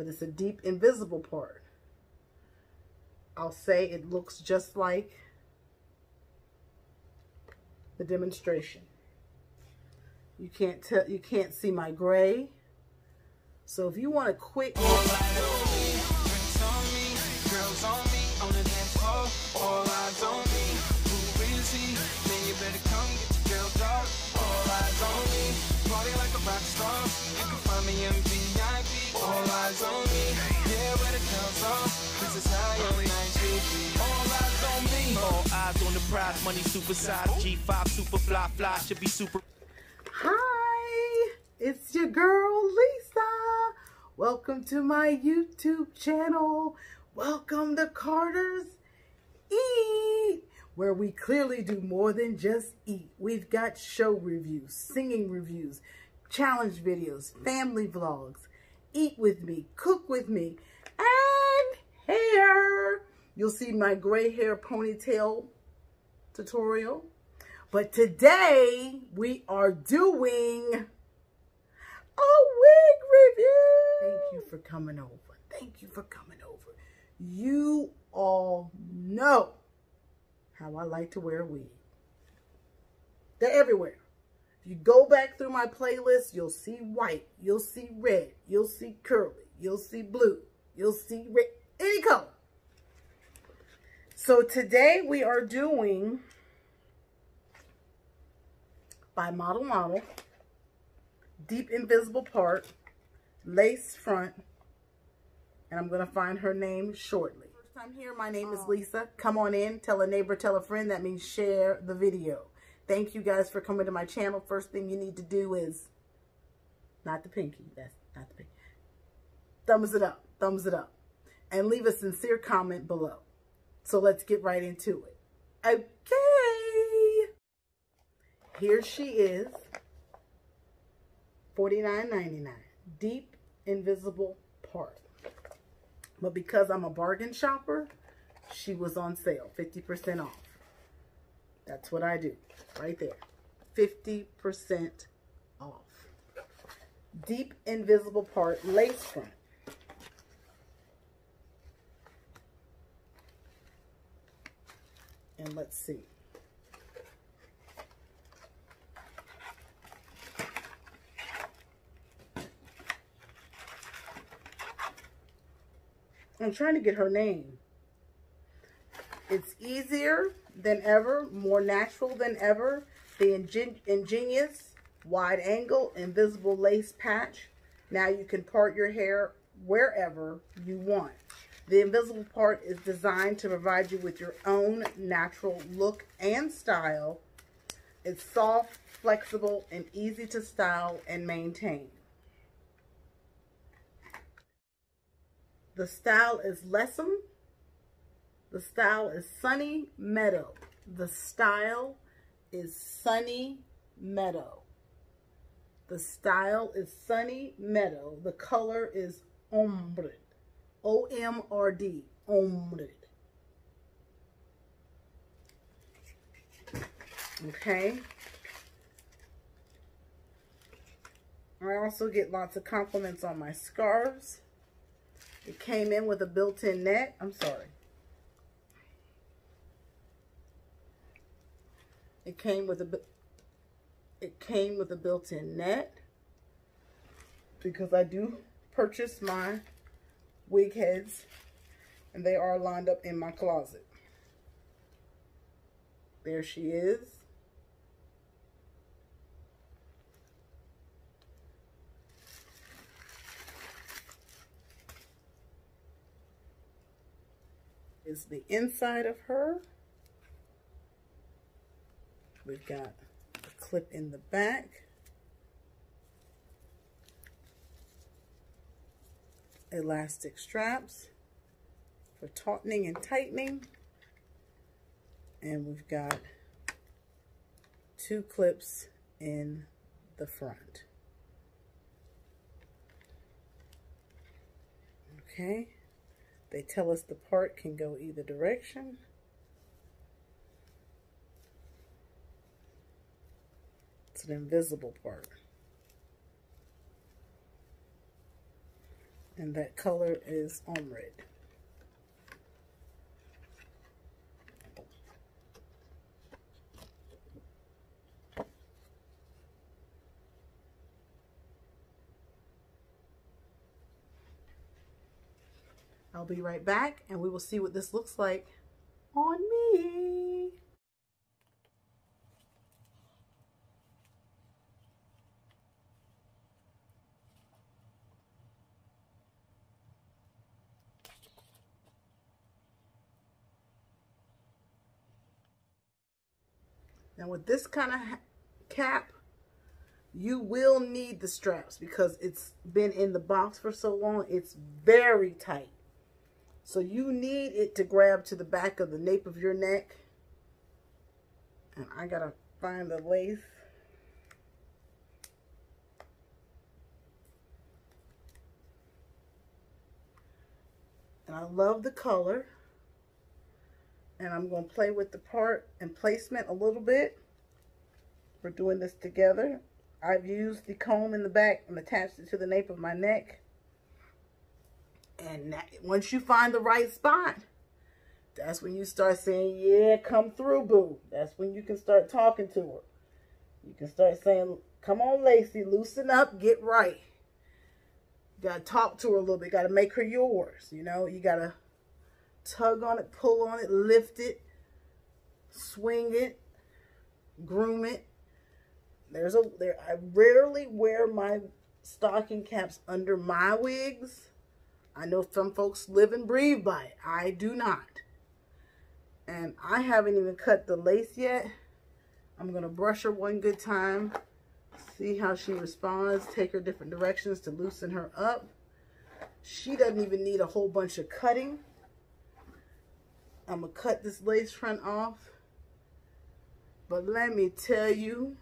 but it's a deep invisible part. I'll say it looks just like the demonstration. You can't tell you can't see my gray. So if you want a quick This is on All eyes on me. All eyes on the prize. Money super size. G5 super fly fly. Should be super. Hi, it's your girl Lisa. Welcome to my YouTube channel. Welcome to Carter's Eat where we clearly do more than just eat. We've got show reviews, singing reviews, challenge videos, family vlogs, eat with me, cook with me, hair. You'll see my gray hair ponytail tutorial. But today we are doing a wig review. Thank you for coming over. Thank you for coming over. You all know how I like to wear a wig. They're everywhere. If you go back through my playlist, you'll see white, you'll see red, you'll see curly, you'll see blue, you'll see red, any color. So today we are doing by Model Model, deep invisible part, lace front, and I'm going to find her name shortly First time here, my name is oh. Lisa. Come on in, tell a neighbor, tell a friend. That means share the video. Thank you guys for coming to my channel. First thing you need to do is, not the pinky, that's not the pinky. Thumbs it up, thumbs it up. And leave a sincere comment below. So let's get right into it. Okay. Here she is. $49.99. Deep Invisible Part. But because I'm a bargain shopper, she was on sale, 50% off. That's what I do, right there. 50% off. Deep invisible part lace front. And let's see. I'm trying to get her name. It's easier than ever, more natural than ever. The ingen ingenious wide angle invisible lace patch. Now you can part your hair wherever you want. The invisible part is designed to provide you with your own natural look and style. It's soft, flexible, and easy to style and maintain. The style is Lessem. The style is Sunny Meadow. The style is Sunny Meadow. The style is Sunny Meadow. The color is Ombre. O-M-R-D. Ombre. Okay. I also get lots of compliments on my scarves. It came in with a built-in net. I'm sorry. It came with a it came with a built-in net because I do purchase my wig heads and they are lined up in my closet. There she is. is the inside of her. We've got a clip in the back. Elastic straps for tautening and tightening. And we've got two clips in the front. Okay. They tell us the part can go either direction. It's an invisible part. And that color is ombre. I'll be right back and we will see what this looks like on me. Now with this kind of cap, you will need the straps because it's been in the box for so long. It's very tight. So you need it to grab to the back of the nape of your neck. And I gotta find the lace. And I love the color. And I'm going to play with the part and placement a little bit. We're doing this together. I've used the comb in the back and attached it to the nape of my neck. And once you find the right spot, that's when you start saying, yeah, come through, boo. That's when you can start talking to her. You can start saying, come on, Lacey, loosen up, get right. You got to talk to her a little bit. You got to make her yours. You know, you got to tug on it, pull on it, lift it, swing it, groom it. There's a there I rarely wear my stocking caps under my wigs I know some folks live and breathe by it. I do not. And I haven't even cut the lace yet. I'm going to brush her one good time. See how she responds. Take her different directions to loosen her up. She doesn't even need a whole bunch of cutting. I'm going to cut this lace front off. But let me tell you,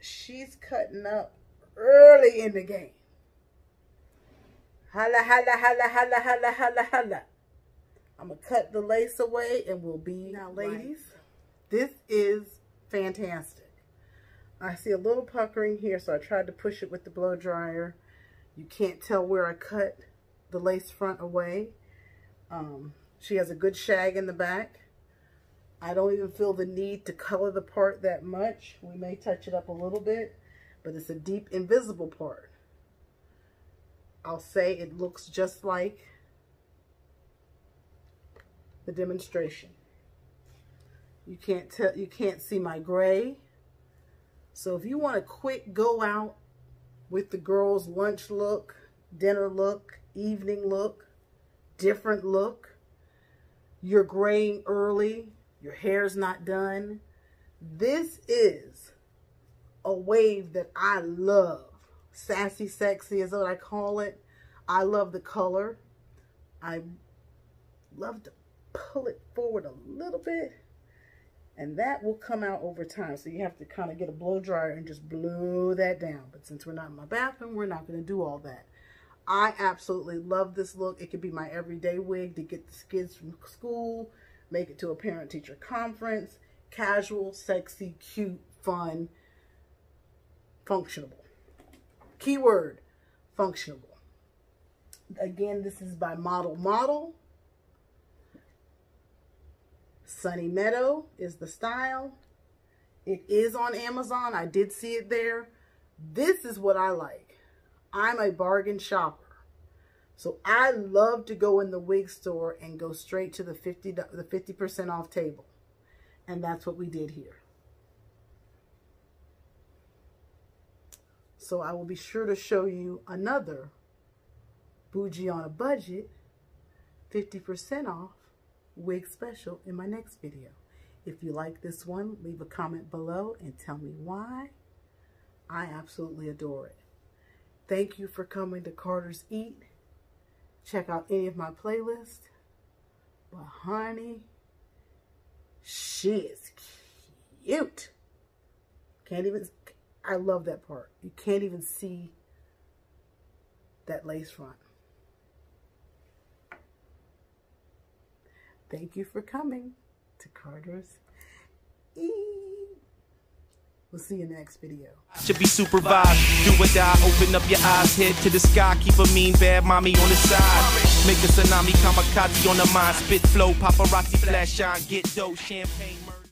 she's cutting up early in the game. Holla, holla, holla, holla, holla, holla, holla. I'm going to cut the lace away and we'll be now, ladies. This is fantastic. I see a little puckering here, so I tried to push it with the blow dryer. You can't tell where I cut the lace front away. Um, she has a good shag in the back. I don't even feel the need to color the part that much. We may touch it up a little bit, but it's a deep invisible part. I'll say it looks just like the demonstration. You can't tell you can't see my gray. So if you want a quick go out with the girls lunch look, dinner look, evening look, different look, you're graying early, your hair's not done. This is a wave that I love sassy sexy is what I call it. I love the color. I love to pull it forward a little bit and that will come out over time. So you have to kind of get a blow dryer and just blow that down. But since we're not in my bathroom, we're not going to do all that. I absolutely love this look. It could be my everyday wig to get the kids from school, make it to a parent-teacher conference, casual, sexy, cute, fun, functional. Keyword, functional. Again, this is by Model Model. Sunny Meadow is the style. It is on Amazon. I did see it there. This is what I like. I'm a bargain shopper. So I love to go in the wig store and go straight to the 50 the 50% off table. And that's what we did here. So I will be sure to show you another boujee on a budget 50% off wig special in my next video. If you like this one, leave a comment below and tell me why. I absolutely adore it. Thank you for coming to Carter's Eat. Check out any of my playlists. But honey, she is cute. Can't even I love that part. You can't even see that lace front. Thank you for coming to Carter's E. We'll see you in the next video. Should be supervised. Do or die. Open up your eyes. Head to the sky. Keep a mean bad mommy on the side. Make a tsunami kamikaze on the mind. Spit flow. Paparazzi flash shine. Get dough. Champagne murder.